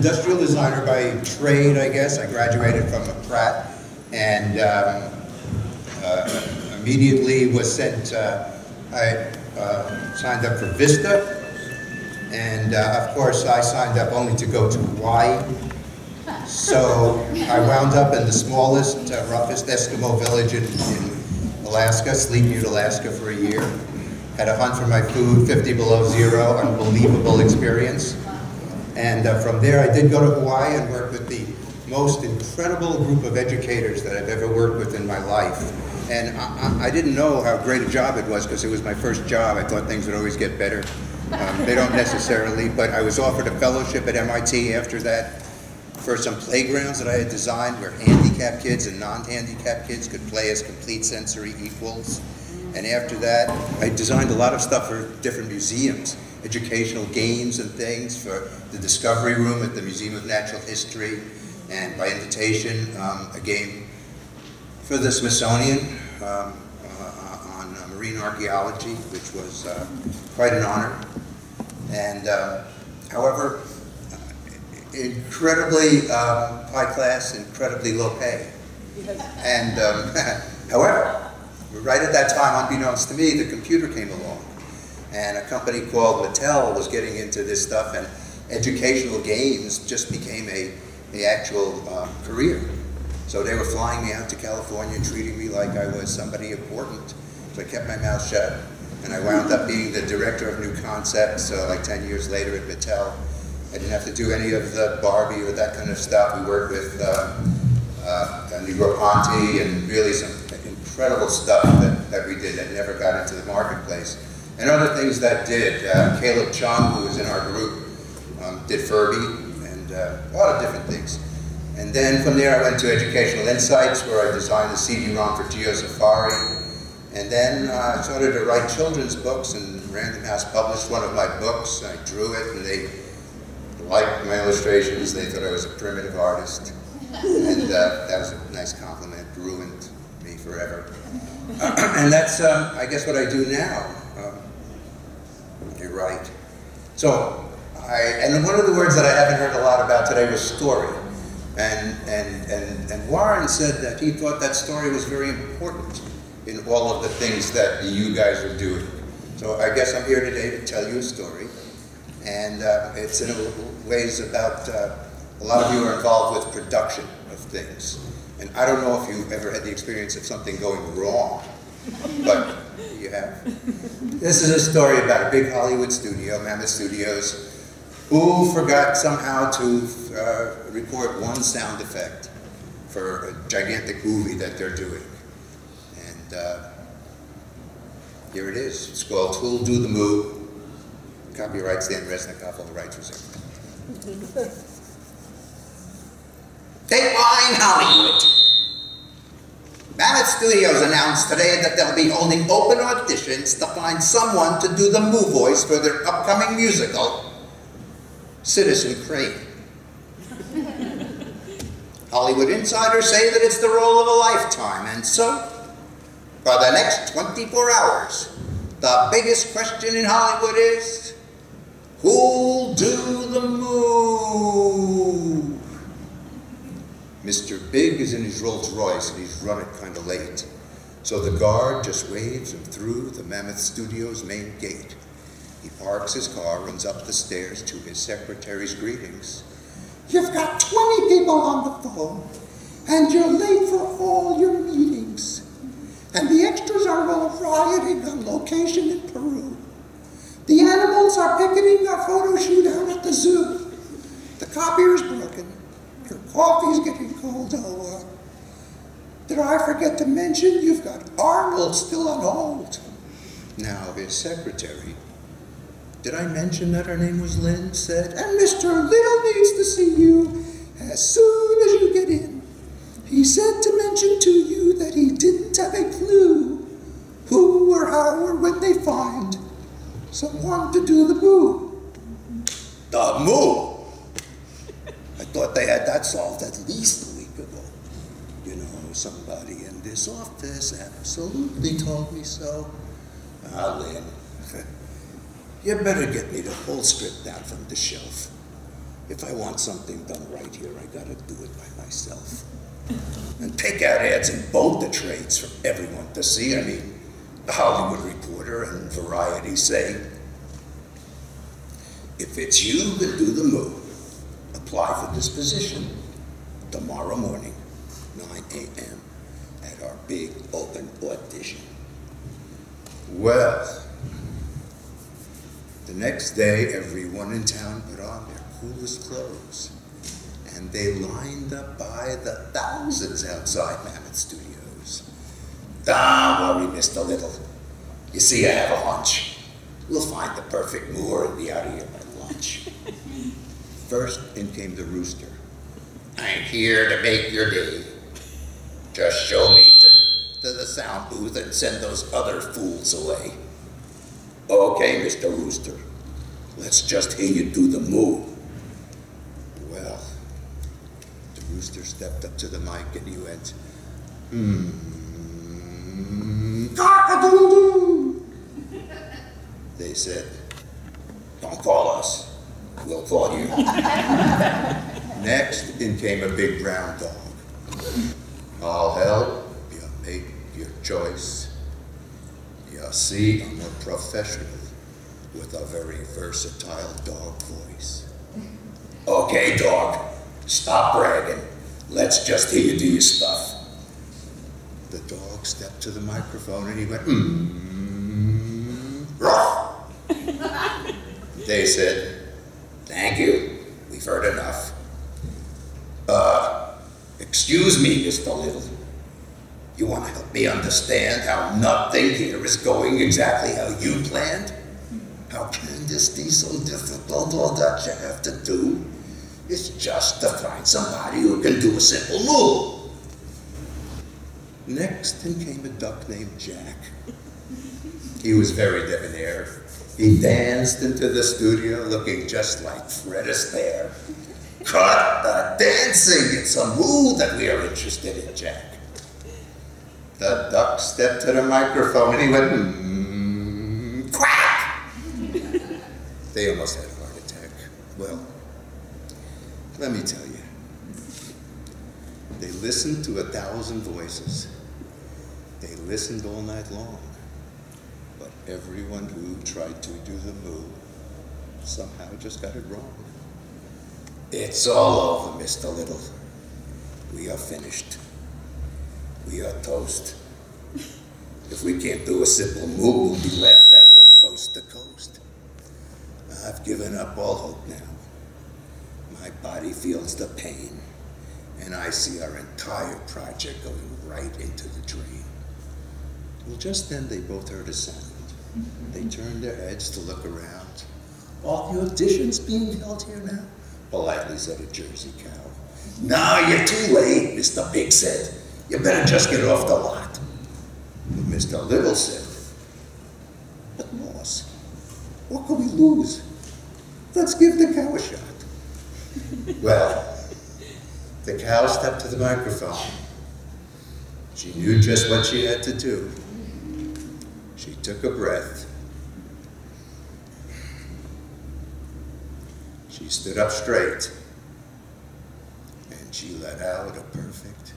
industrial designer by trade, I guess. I graduated from Pratt and um, uh, immediately was sent, uh, I uh, signed up for Vista. And uh, of course, I signed up only to go to Hawaii. So I wound up in the smallest, uh, roughest Eskimo village in, in Alaska, Sleetmute, Alaska for a year. Had a hunt for my food, 50 below zero, unbelievable experience. And uh, from there, I did go to Hawaii and work with the most incredible group of educators that I've ever worked with in my life. And I, I didn't know how great a job it was because it was my first job. I thought things would always get better. Um, they don't necessarily, but I was offered a fellowship at MIT after that for some playgrounds that I had designed where handicapped kids and non-handicapped kids could play as complete sensory equals. And after that, I designed a lot of stuff for different museums educational games and things for the Discovery Room at the Museum of Natural History, and by invitation, um, a game for the Smithsonian um, uh, on uh, marine archaeology, which was uh, quite an honor. And uh, however, incredibly um, high class, incredibly low pay. And um, however, right at that time, unbeknownst to me, the computer came along and a company called Mattel was getting into this stuff, and educational games just became a, a actual uh, career. So they were flying me out to California treating me like I was somebody important. So I kept my mouth shut, and I wound up being the director of new concepts uh, like 10 years later at Mattel. I didn't have to do any of the Barbie or that kind of stuff. We worked with uh, uh, Negroponte and really some incredible stuff that, that we did that never got into the marketplace and other things that did. Uh, Caleb Chung, who was in our group, um, did Furby and uh, a lot of different things. And then from there I went to Educational Insights where I designed the CD-ROM for GeoSafari. And then uh, I started to write children's books and Random House published one of my books. I drew it and they liked my illustrations. They thought I was a primitive artist. And uh, that was a nice compliment, ruined me forever. and that's, um, I guess, what I do now. Right. So, I, and one of the words that I haven't heard a lot about today was story. And, and, and, and Warren said that he thought that story was very important in all of the things that you guys are doing. So I guess I'm here today to tell you a story. And uh, it's in ways about, uh, a lot of you are involved with production of things. And I don't know if you've ever had the experience of something going wrong, but you have. This is a story about a big Hollywood studio, Mammoth Studios, who forgot somehow to uh, record one sound effect for a gigantic movie that they're doing. And uh, here it is. It's called Twill Do the Moo. Copyright Stan Resnicoff, all the rights reserved. Dateline Hollywood. Studios announced today that they'll be holding open auditions to find someone to do the Moo voice for their upcoming musical, Citizen Crane. Hollywood insiders say that it's the role of a lifetime, and so, for the next 24 hours, the biggest question in Hollywood is, who'll do the move? Mr. Big is in his Rolls Royce and he's run it kind of late. So the guard just waves him through the Mammoth Studios main gate. He parks his car, runs up the stairs to his secretary's greetings. You've got 20 people on the phone, and you're late for all your meetings. And the extras are all rioting on location in Peru. The animals are picketing our photo shoot out at the zoo. The copier's broken. Your did I forget to mention you've got Arnold still on hold? Now his secretary, did I mention that her name was Lynn, said, and Mr. Little needs to see you as soon as you get in. He said to mention to you that he didn't have a clue who or how or when they find someone to do the moo. The moo? I thought they had that solved at least a week ago. You know, somebody in this office absolutely told me so. Ah, Lynn, you better get me the whole script down from the shelf. If I want something done right here, I gotta do it by myself. And take out ads in both the trades for everyone to see. I mean, the Hollywood Reporter and Variety say, if it's you that do the move, apply for this position tomorrow morning, 9 a.m., at our big open audition. Well, the next day, everyone in town put on their coolest clothes, and they lined up by the thousands outside Mammoth Studios. Don't worry, Mr. Little. You see, I have a hunch. We'll find the perfect moor and be out of here by lunch. First in came the rooster. I'm here to make your day. Just show me to, the sound booth and send those other fools away. Okay, Mr. Rooster. Let's just hear you do the move. Well, the rooster stepped up to the mic and he went, hmm. They said, don't call us, we'll call you. Next, in came a big brown dog. All hell, you make your choice. You see, I'm a professional with a very versatile dog voice. Okay, dog, stop bragging. Let's just hear you do your stuff. The dog stepped to the microphone and he went, mmm, they said, thank you, we've heard enough. Excuse me, Mr. Little. You want to help me understand how nothing here is going exactly how you planned? How can this be so difficult? All that you have to do is just to find somebody who can do a simple move. Next in came a duck named Jack. He was very debonair. He danced into the studio looking just like Fred Astaire. Cut the dancing! It's a move that we are interested in, Jack. The duck stepped to the microphone and he went, mm, quack! they almost had a heart attack. Well, let me tell you, they listened to a thousand voices. They listened all night long. But everyone who tried to do the move somehow just got it wrong. It's all over, Mr. Little. We are finished. We are toast. If we can't do a simple move, we'll be laughed at from coast to coast. I've given up all hope now. My body feels the pain, and I see our entire project going right into the drain. Well, just then they both heard a sound. They turned their heads to look around. Are the auditions being held here now? Politely said a Jersey cow. No, you're too late, Mr. Big said. You better just get off the lot. Mr. Little said, but Moss, what could we lose? Let's give the cow a shot. well, the cow stepped to the microphone. She knew just what she had to do. She took a breath. She stood up straight and she let out a perfect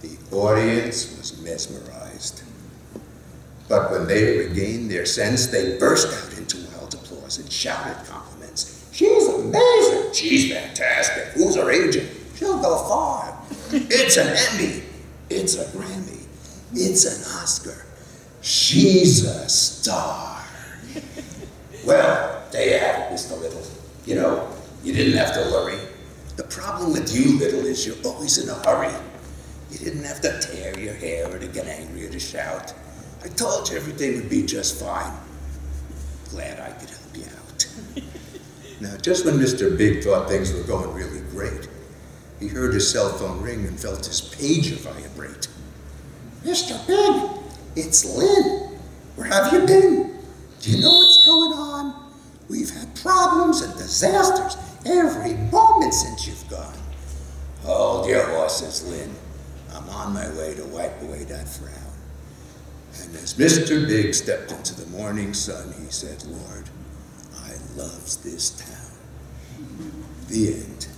the audience was mesmerized. But when they regained their sense, they burst out into wild applause and shouted compliments. She's amazing. She's fantastic. Who's her agent? She'll go far. It's an Emmy. It's a Grammy. It's an Oscar. She's a star. Well, there you have it, Mr. Little. You know, you didn't have to worry. The problem with you, Little, is you're always in a hurry. You didn't have to tear your hair or to get angry or to shout. I told you everything would be just fine. Glad I could help you out. now, just when Mr. Big thought things were going really great, he heard his cell phone ring and felt his pager vibrate. Mr. Big, it's Lynn. Where have you been? Do you know what's going on? We've had problems and disasters every moment since you've gone. Oh, Hold your horses, Lynn. I'm on my way to wipe away that frown. And as Mr. Big stepped into the morning sun, he said, Lord, I loves this town. The end.